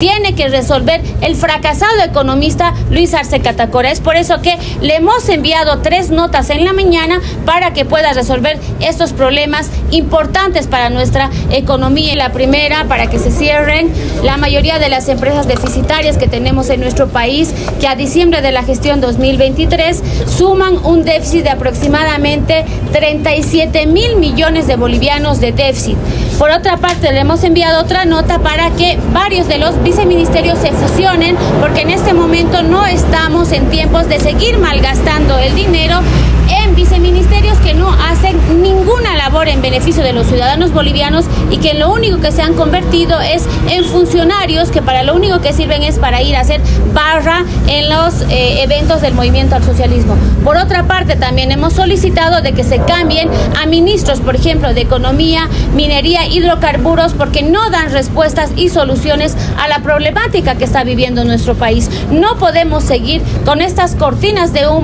tiene que resolver el fracasado economista Luis Arce Catacora. Es por eso que le hemos enviado tres notas en la mañana para que pueda resolver estos problemas importantes para nuestra economía. La primera, para que se cierren la mayoría de las empresas deficitarias que tenemos en nuestro país, que a diciembre de la gestión 2023 suman un déficit de aproximadamente 37 mil millones de bolivianos de déficit. Por otra parte, le hemos enviado otra nota para que varios de los viceministerios se fusionen, porque en este momento no estamos en tiempos de seguir malgastando el dinero en viceministerios que no hacen ninguna en beneficio de los ciudadanos bolivianos y que lo único que se han convertido es en funcionarios que para lo único que sirven es para ir a hacer barra en los eh, eventos del movimiento al socialismo. Por otra parte, también hemos solicitado de que se cambien a ministros, por ejemplo, de economía, minería, hidrocarburos, porque no dan respuestas y soluciones a la problemática que está viviendo nuestro país. No podemos seguir con estas cortinas de humo